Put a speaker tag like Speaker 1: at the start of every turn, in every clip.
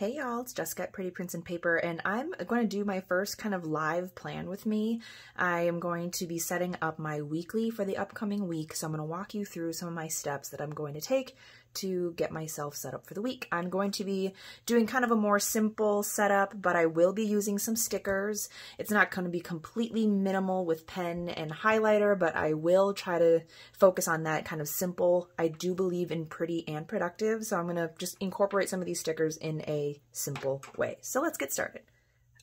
Speaker 1: Hey y'all, it's Jessica at Pretty Prints and Paper, and I'm going to do my first kind of live plan with me. I am going to be setting up my weekly for the upcoming week, so I'm going to walk you through some of my steps that I'm going to take to get myself set up for the week. I'm going to be doing kind of a more simple setup, but I will be using some stickers. It's not going to be completely minimal with pen and highlighter, but I will try to focus on that kind of simple. I do believe in pretty and productive, so I'm going to just incorporate some of these stickers in a simple way. So let's get started.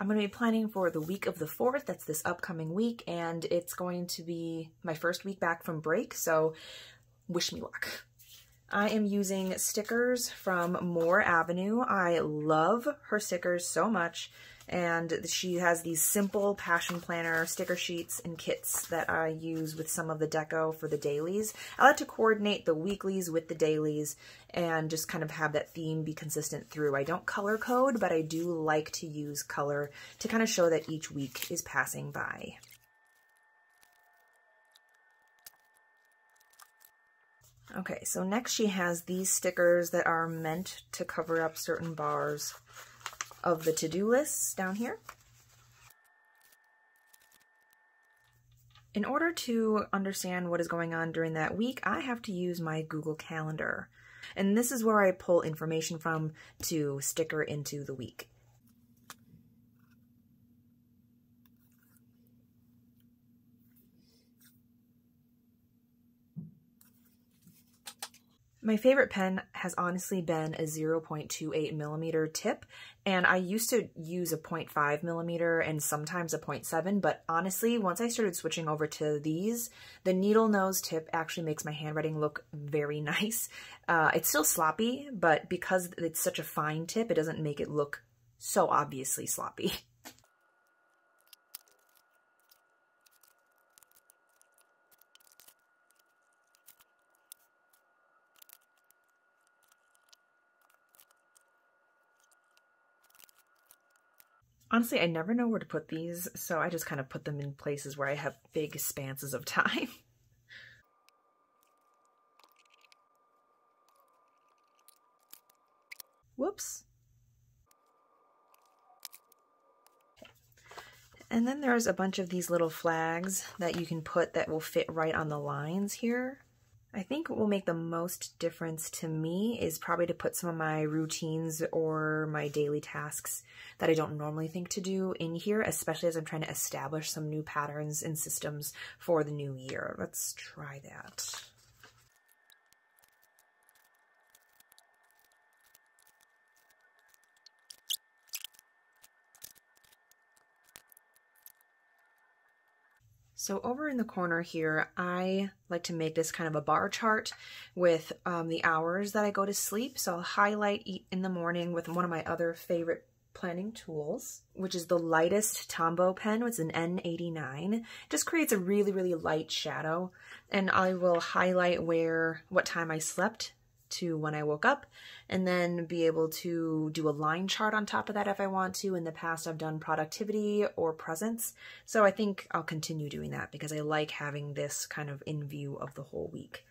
Speaker 1: I'm going to be planning for the week of the 4th. That's this upcoming week, and it's going to be my first week back from break, so wish me luck. I am using stickers from Moore Avenue. I love her stickers so much. And she has these simple Passion Planner sticker sheets and kits that I use with some of the deco for the dailies. I like to coordinate the weeklies with the dailies and just kind of have that theme be consistent through. I don't color code, but I do like to use color to kind of show that each week is passing by. Okay, so next she has these stickers that are meant to cover up certain bars of the to-do lists down here. In order to understand what is going on during that week, I have to use my Google Calendar. And this is where I pull information from to sticker into the week. My favorite pen has honestly been a 0.28 millimeter tip, and I used to use a 0.5 millimeter and sometimes a 0.7, but honestly, once I started switching over to these, the needle nose tip actually makes my handwriting look very nice. Uh, it's still sloppy, but because it's such a fine tip, it doesn't make it look so obviously sloppy. Honestly, I never know where to put these, so I just kind of put them in places where I have big expanses of time. Whoops. And then there's a bunch of these little flags that you can put that will fit right on the lines here. I think what will make the most difference to me is probably to put some of my routines or my daily tasks that I don't normally think to do in here, especially as I'm trying to establish some new patterns and systems for the new year. Let's try that. So over in the corner here, I like to make this kind of a bar chart with um, the hours that I go to sleep. So I'll highlight eat in the morning with one of my other favorite planning tools, which is the lightest Tombow pen, which is an N89. It just creates a really, really light shadow. And I will highlight where, what time I slept to when I woke up and then be able to do a line chart on top of that if I want to. In the past, I've done productivity or presence. So I think I'll continue doing that because I like having this kind of in view of the whole week.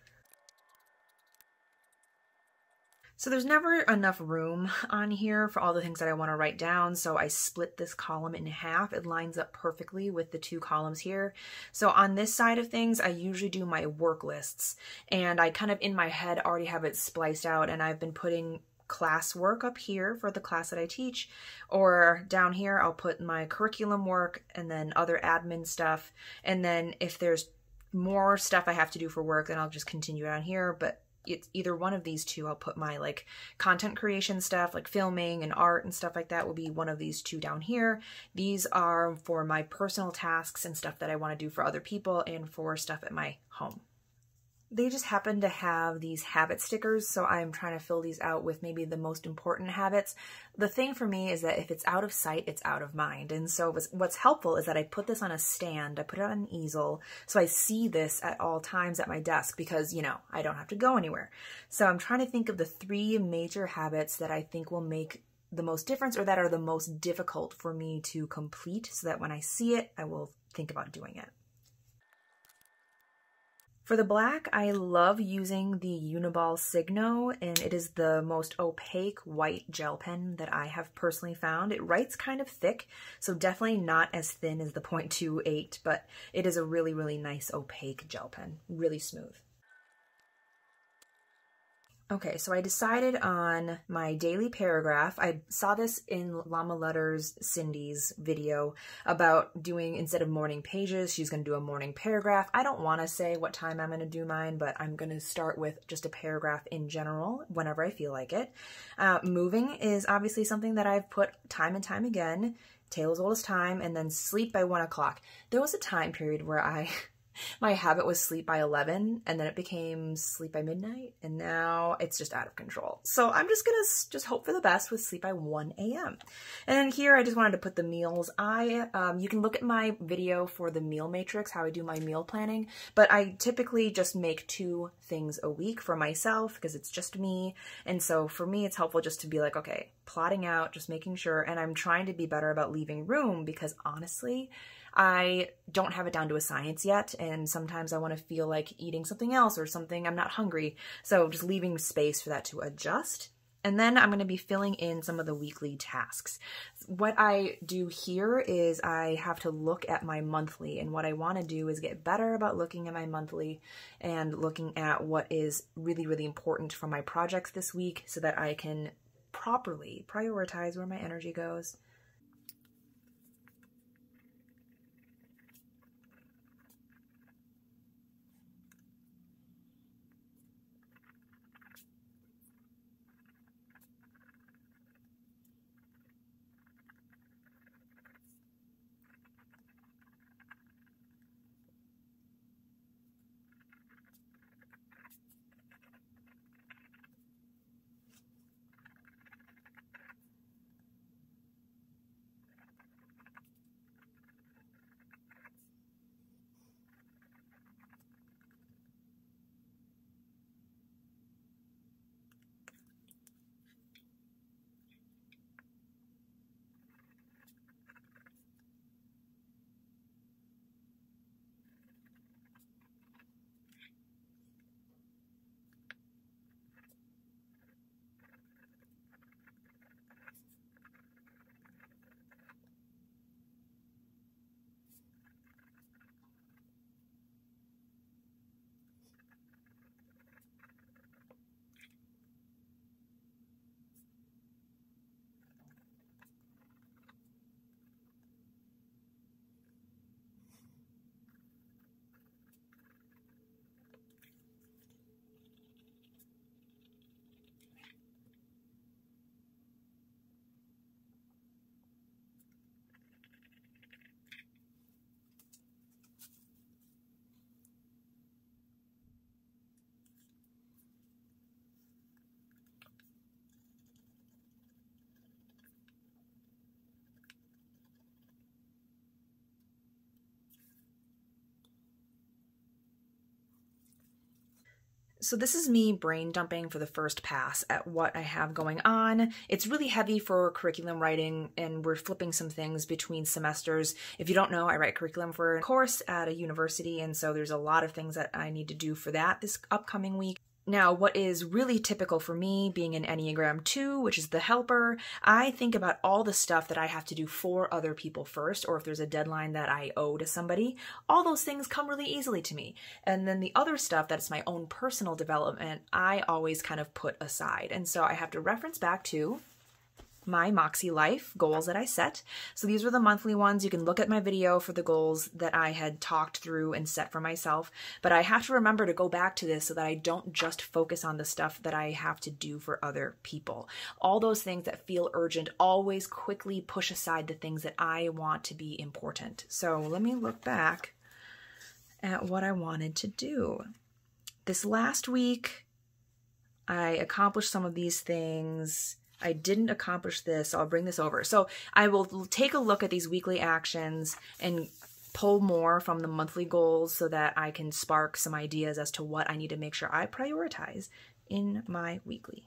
Speaker 1: So there's never enough room on here for all the things that I want to write down, so I split this column in half. It lines up perfectly with the two columns here. So on this side of things, I usually do my work lists, and I kind of in my head already have it spliced out, and I've been putting class work up here for the class that I teach, or down here I'll put my curriculum work and then other admin stuff, and then if there's more stuff I have to do for work, then I'll just continue down here, but it's either one of these two. I'll put my like content creation stuff, like filming and art and stuff like that will be one of these two down here. These are for my personal tasks and stuff that I want to do for other people and for stuff at my home they just happen to have these habit stickers, so I'm trying to fill these out with maybe the most important habits. The thing for me is that if it's out of sight, it's out of mind. And so what's helpful is that I put this on a stand, I put it on an easel, so I see this at all times at my desk because, you know, I don't have to go anywhere. So I'm trying to think of the three major habits that I think will make the most difference or that are the most difficult for me to complete so that when I see it, I will think about doing it. For the black, I love using the Uniball Signo, and it is the most opaque white gel pen that I have personally found. It writes kind of thick, so definitely not as thin as the 0.28, but it is a really, really nice opaque gel pen. Really smooth. Okay, so I decided on my daily paragraph. I saw this in Llama Letters Cindy's video about doing, instead of morning pages, she's going to do a morning paragraph. I don't want to say what time I'm going to do mine, but I'm going to start with just a paragraph in general whenever I feel like it. Uh, moving is obviously something that I've put time and time again, tale as old as time, and then sleep by one o'clock. There was a time period where I my habit was sleep by 11 and then it became sleep by midnight and now it's just out of control. So I'm just gonna just hope for the best with sleep by 1 a.m. And here I just wanted to put the meals. I um, You can look at my video for the meal matrix, how I do my meal planning, but I typically just make two things a week for myself because it's just me. And so for me, it's helpful just to be like, okay, plotting out, just making sure, and I'm trying to be better about leaving room because honestly, I don't have it down to a science yet, and sometimes I want to feel like eating something else or something I'm not hungry. So just leaving space for that to adjust. And then I'm going to be filling in some of the weekly tasks. What I do here is I have to look at my monthly, and what I want to do is get better about looking at my monthly and looking at what is really, really important for my projects this week so that I can properly prioritize where my energy goes. So this is me brain dumping for the first pass at what I have going on. It's really heavy for curriculum writing and we're flipping some things between semesters. If you don't know, I write curriculum for a course at a university and so there's a lot of things that I need to do for that this upcoming week. Now, what is really typical for me, being an Enneagram 2, which is the helper, I think about all the stuff that I have to do for other people first, or if there's a deadline that I owe to somebody, all those things come really easily to me. And then the other stuff that's my own personal development, I always kind of put aside. And so I have to reference back to my Moxie Life goals that I set. So these were the monthly ones. You can look at my video for the goals that I had talked through and set for myself. But I have to remember to go back to this so that I don't just focus on the stuff that I have to do for other people. All those things that feel urgent always quickly push aside the things that I want to be important. So let me look back at what I wanted to do. This last week, I accomplished some of these things I didn't accomplish this, so I'll bring this over. So I will take a look at these weekly actions and pull more from the monthly goals so that I can spark some ideas as to what I need to make sure I prioritize in my weekly.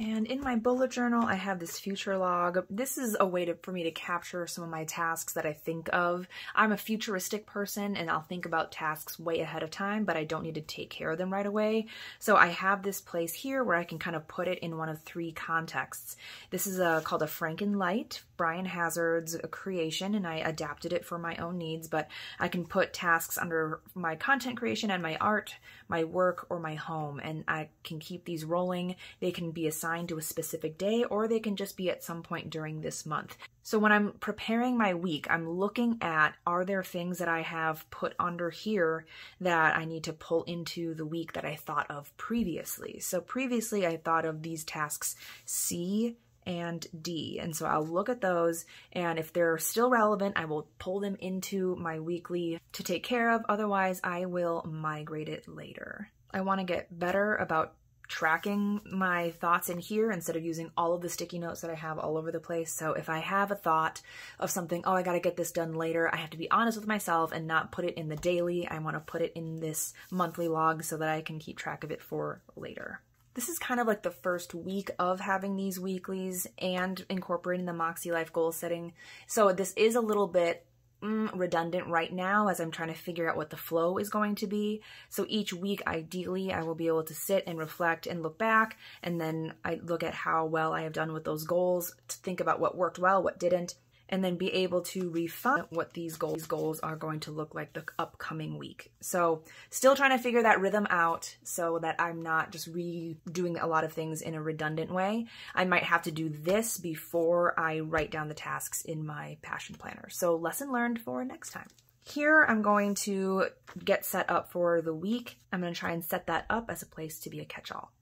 Speaker 1: And in my bullet journal, I have this future log. This is a way to, for me to capture some of my tasks that I think of. I'm a futuristic person and I'll think about tasks way ahead of time, but I don't need to take care of them right away. So I have this place here where I can kind of put it in one of three contexts. This is a, called a Frankenlite, Brian Hazard's creation, and I adapted it for my own needs, but I can put tasks under my content creation and my art, my work, or my home, and I can keep these rolling. They can be assigned to a specific day or they can just be at some point during this month. So when I'm preparing my week, I'm looking at are there things that I have put under here that I need to pull into the week that I thought of previously. So previously I thought of these tasks C and D. And so I'll look at those, and if they're still relevant, I will pull them into my weekly to take care of. Otherwise, I will migrate it later. I want to get better about tracking my thoughts in here instead of using all of the sticky notes that I have all over the place. So if I have a thought of something, oh, I got to get this done later, I have to be honest with myself and not put it in the daily. I want to put it in this monthly log so that I can keep track of it for later. This is kind of like the first week of having these weeklies and incorporating the Moxie Life goal setting. So this is a little bit mm, redundant right now as I'm trying to figure out what the flow is going to be. So each week, ideally, I will be able to sit and reflect and look back, and then I look at how well I have done with those goals to think about what worked well, what didn't, and then be able to refine what these goals, goals are going to look like the upcoming week. So still trying to figure that rhythm out so that I'm not just redoing a lot of things in a redundant way. I might have to do this before I write down the tasks in my passion planner. So lesson learned for next time. Here I'm going to get set up for the week. I'm going to try and set that up as a place to be a catch-all.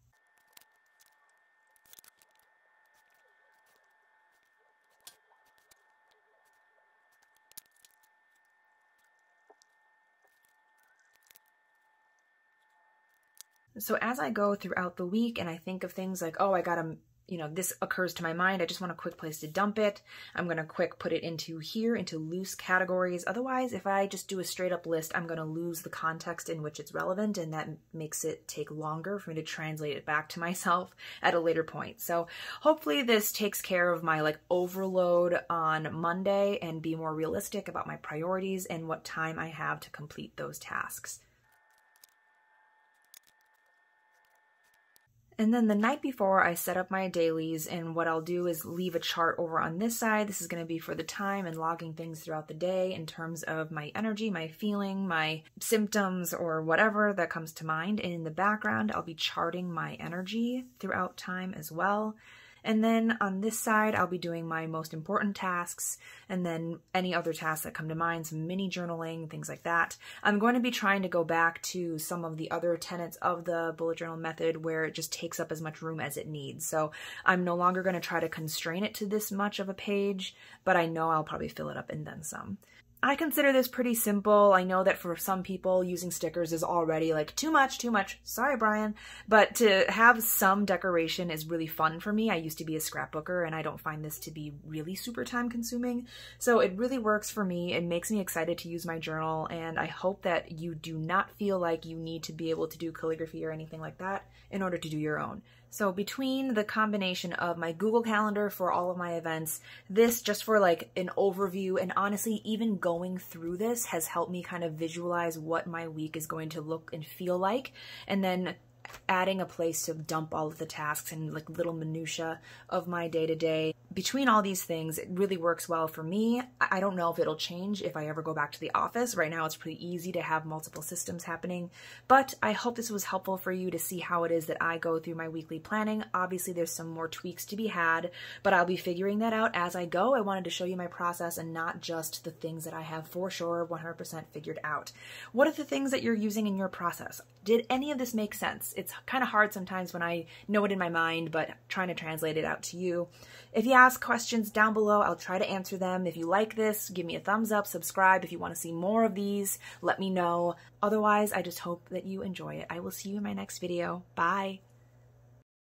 Speaker 1: So as I go throughout the week and I think of things like, oh, I got to, you know, this occurs to my mind, I just want a quick place to dump it. I'm going to quick put it into here, into loose categories. Otherwise, if I just do a straight up list, I'm going to lose the context in which it's relevant and that makes it take longer for me to translate it back to myself at a later point. So hopefully this takes care of my like overload on Monday and be more realistic about my priorities and what time I have to complete those tasks. And then the night before, I set up my dailies, and what I'll do is leave a chart over on this side. This is going to be for the time and logging things throughout the day in terms of my energy, my feeling, my symptoms, or whatever that comes to mind. And in the background, I'll be charting my energy throughout time as well. And then on this side, I'll be doing my most important tasks and then any other tasks that come to mind, some mini journaling, things like that. I'm going to be trying to go back to some of the other tenets of the bullet journal method where it just takes up as much room as it needs. So I'm no longer going to try to constrain it to this much of a page, but I know I'll probably fill it up and then some. I consider this pretty simple. I know that for some people, using stickers is already like too much, too much. Sorry, Brian. But to have some decoration is really fun for me. I used to be a scrapbooker and I don't find this to be really super time consuming. So it really works for me. It makes me excited to use my journal. And I hope that you do not feel like you need to be able to do calligraphy or anything like that in order to do your own. So between the combination of my Google Calendar for all of my events, this just for like an overview, and honestly, even going through this has helped me kind of visualize what my week is going to look and feel like. And then adding a place to dump all of the tasks and like little minutia of my day to day. Between all these things, it really works well for me. I don't know if it'll change if I ever go back to the office. Right now, it's pretty easy to have multiple systems happening, but I hope this was helpful for you to see how it is that I go through my weekly planning. Obviously, there's some more tweaks to be had, but I'll be figuring that out as I go. I wanted to show you my process and not just the things that I have for sure 100% figured out. What are the things that you're using in your process? Did any of this make sense? It's kind of hard sometimes when I know it in my mind, but trying to translate it out to you. If you ask questions down below, I'll try to answer them. If you like this, give me a thumbs up, subscribe. If you want to see more of these, let me know. Otherwise, I just hope that you enjoy it. I will see you in my next video. Bye.